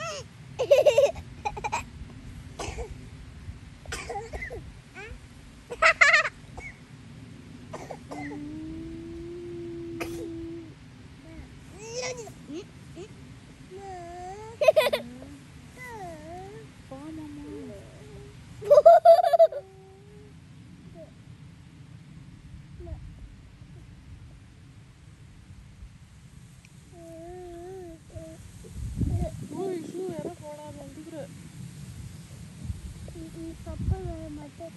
ん पापा मटर